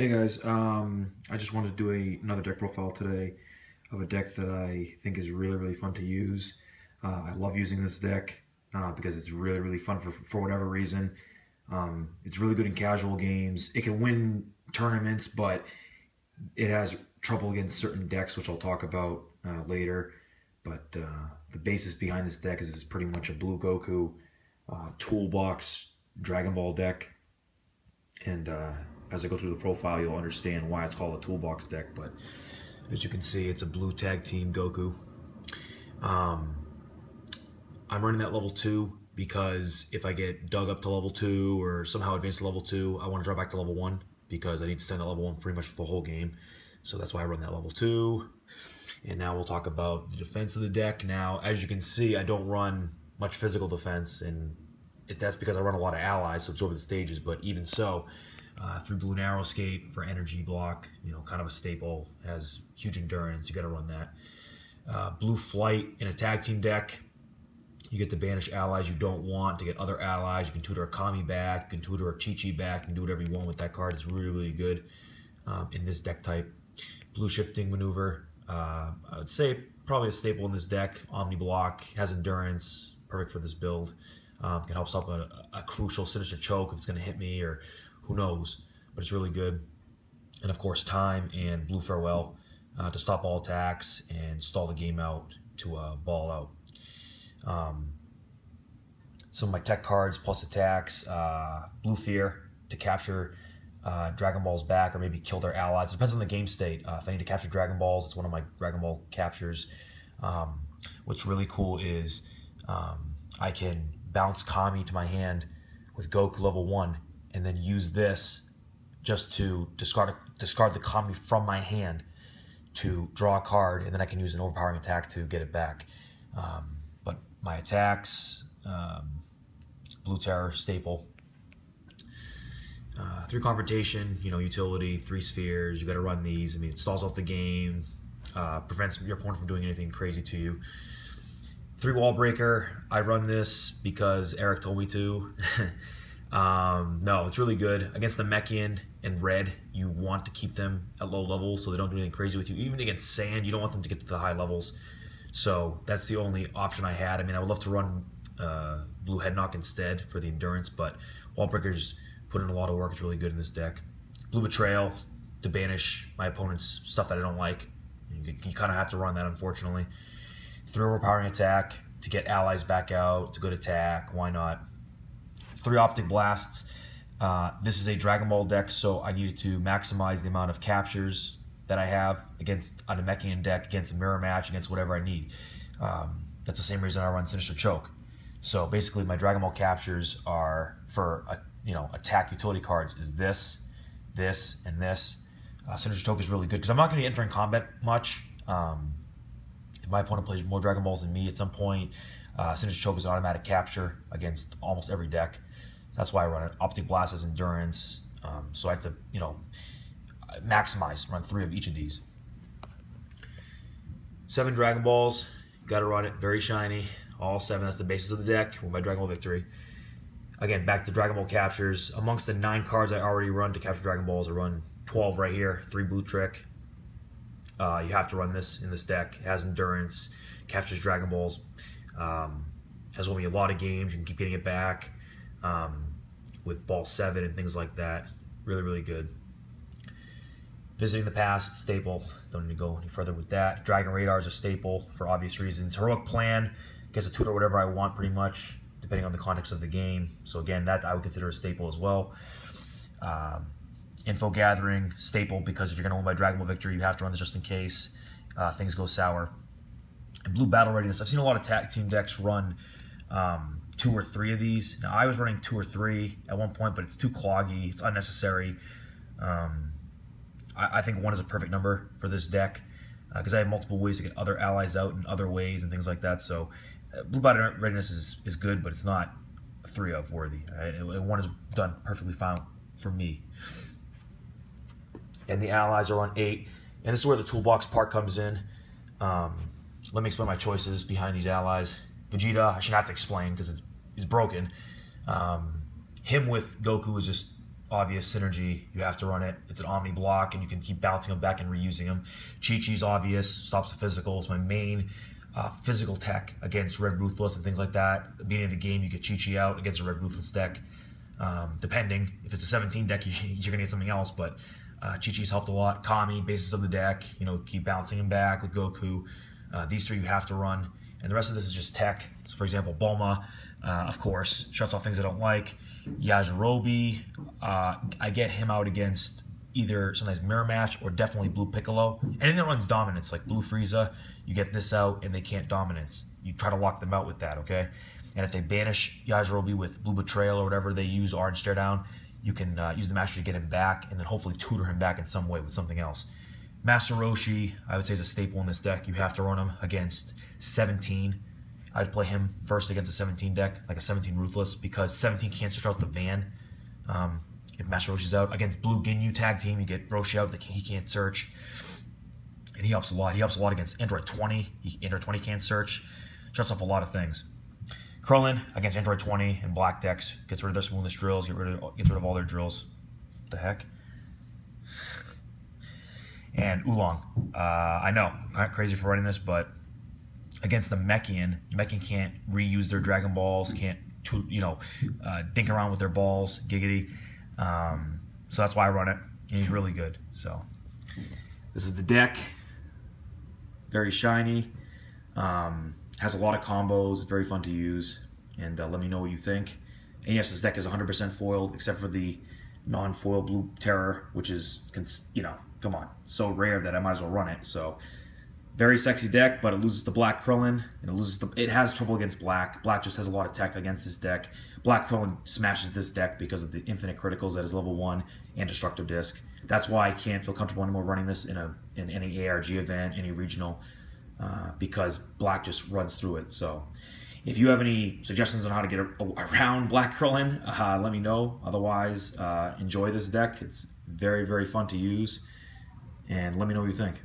Hey guys, um, I just wanted to do a, another deck profile today of a deck that I think is really, really fun to use. Uh, I love using this deck uh, because it's really, really fun for, for whatever reason. Um, it's really good in casual games. It can win tournaments, but it has trouble against certain decks, which I'll talk about uh, later. But uh, the basis behind this deck is it's pretty much a Blue Goku uh, toolbox Dragon Ball deck. And uh, as I go through the profile, you'll understand why it's called a toolbox deck. But as you can see, it's a blue tag team Goku. Um, I'm running that level two because if I get dug up to level two or somehow advance to level two, I want to drop back to level one because I need to stand at level one pretty much for the whole game. So that's why I run that level two. And now we'll talk about the defense of the deck. Now, as you can see, I don't run much physical defense, and that's because I run a lot of allies to absorb the stages. But even so, uh, through Blue Narrow Escape for energy block, you know, kind of a staple, has huge endurance. You got to run that. Uh, Blue Flight in a tag team deck. You get to banish allies you don't want to get other allies. You can tutor a Kami back. You can tutor a Chi Chi back. You can do whatever you want with that card. It's really, really good um, in this deck type. Blue Shifting Maneuver. Uh, I would say probably a staple in this deck. Omni Block has endurance, perfect for this build. Um, can help stop a, a, crucial sinister choke if it's going to hit me or who knows, but it's really good. And of course, time and Blue Farewell uh, to stop all attacks and stall the game out to uh, ball out. Um, some of my tech cards plus attacks, uh, Blue Fear to capture uh, Dragon Balls back or maybe kill their allies. It depends on the game state. Uh, if I need to capture Dragon Balls, it's one of my Dragon Ball captures. Um, what's really cool is um, I can bounce Kami to my hand with Goku level 1 and then use this just to discard discard the Kami from my hand to draw a card, and then I can use an overpowering attack to get it back. Um, but my attacks, um, Blue Terror, staple. Uh, three confrontation, you know, utility, three spheres. You got to run these. I mean, it stalls out the game, uh, prevents your opponent from doing anything crazy to you. Three wall breaker. I run this because Eric told me to. Um, no, it's really good. Against Namekian and Red, you want to keep them at low levels so they don't do anything crazy with you. Even against Sand, you don't want them to get to the high levels. So that's the only option I had. I mean, I would love to run uh, Blue Head Knock instead for the endurance, but Wallbreakers put in a lot of work. It's really good in this deck. Blue Betrayal to banish my opponent's stuff that I don't like. You, you kind of have to run that, unfortunately. Three overpowering attack to get allies back out. It's a good attack. Why not? Three optic blasts. Uh, this is a Dragon Ball deck, so I needed to maximize the amount of captures that I have against a Namekian deck, against a mirror match, against whatever I need. Um, that's the same reason I run Sinister Choke. So basically, my Dragon Ball captures are for a, you know attack utility cards is this, this, and this. Uh, Sinister Choke is really good because I'm not going to be entering combat much. Um, if my opponent plays more Dragon Balls than me at some point, uh, Sinister Choke is an automatic capture against almost every deck. That's why I run it. Optic Blast has endurance, um, so I have to, you know, maximize, run three of each of these. Seven Dragon Balls, got to run it, very shiny, all seven, that's the basis of the deck, with my Dragon Ball Victory. Again, back to Dragon Ball captures. Amongst the nine cards I already run to capture Dragon Balls, I run 12 right here, three Blue Trick. Uh, you have to run this in this deck. It has endurance, captures Dragon Balls, um, has won me a lot of games. Can keep getting it back um, with ball seven and things like that. Really, really good. Visiting the past, staple. Don't need to go any further with that. Dragon Radar is a staple for obvious reasons. Heroic Plan gets a tutor whatever I want pretty much, depending on the context of the game. So again, that I would consider a staple as well. Um, info gathering, staple, because if you're going to win by Dragon Ball Victory, you have to run this just in case uh, things go sour. And Blue Battle Readiness. I've seen a lot of tag team decks run um, two or three of these. Now I was running two or three at one point, but it's too cloggy. It's unnecessary. Um, I, I, think one is a perfect number for this deck because uh, I have multiple ways to get other allies out in other ways and things like that. So uh, Blue Battle Readiness is, is good, but it's not three of worthy. Right? And one is done perfectly fine for me. And the allies are on eight. And this is where the toolbox part comes in. Um, let me explain my choices behind these allies. Vegeta, I shouldn't have to explain because it's is broken. Um, him with Goku is just obvious synergy. You have to run it. It's an omni block, and you can keep bouncing them back and reusing them. Chi Chi's obvious, stops the physical. It's my main uh, physical tech against Red Ruthless and things like that. At the beginning of the game, you get Chi Chi out against a Red Ruthless deck. Um, depending, if it's a 17 deck, you, are to get something else, but uh, Chi Chi's helped a lot. Kami, basis of the deck, you know, keep bouncing him back with Goku. Uh, these three you have to run, and the rest of this is just tech. So, for example, Bulma, uh, of course, shuts off things I don't like. Yajirobe, uh, I get him out against either sometimes Mirror Match or definitely Blue Piccolo. Anything that runs Dominance, like Blue Frieza, you get this out and they can't Dominance. You try to lock them out with that, okay? And if they banish Yajirobe with Blue Betrayal or whatever they use, Orange Stare Down, you can uh, use the Master to get him back and then hopefully tutor him back in some way with something else. Master Roshi, I would say, is a staple in this deck. You have to run him against 17 I'd play him first against a 17 deck, like a 17 Ruthless, because 17 can't search out the van. Um, if Master Roshi's out against Blue Ginyu tag team, you get Roshi out, he can't search. And he helps a lot. He helps a lot against Android 20. He, Android 20 can't search. Shuts off a lot of things. Krillin against Android 20 and Black decks gets rid of their smoothness drills, get rid of, gets rid of all their drills. What the heck? And Oolong. Uh, I know, kind of crazy for running this, but against the Mechian. Namekian can't reuse their Dragon Balls, can't you know uh, dink around with their balls, giggity. Um, so that's why I run it, and he's really good. So this is the deck, very shiny, um, has a lot of combos, very fun to use, and uh, let me know what you think. And yes, this deck is 100% foiled, except for the non-foil blue terror, which is you know, come on, so rare that I might as well run it. So very sexy deck, but it loses the Black Krillin, and it loses the. It has trouble against Black. Black just has a lot of tech against this deck. Black Krillin smashes this deck because of the infinite criticals at his level one and destructive disc. That's why I can't feel comfortable anymore running this in a in any ARG event, any regional, uh, because Black just runs through it. So, if you have any suggestions on how to get around Black Krillin, uh, let me know. Otherwise, uh, enjoy this deck. It's very very fun to use, and let me know what you think.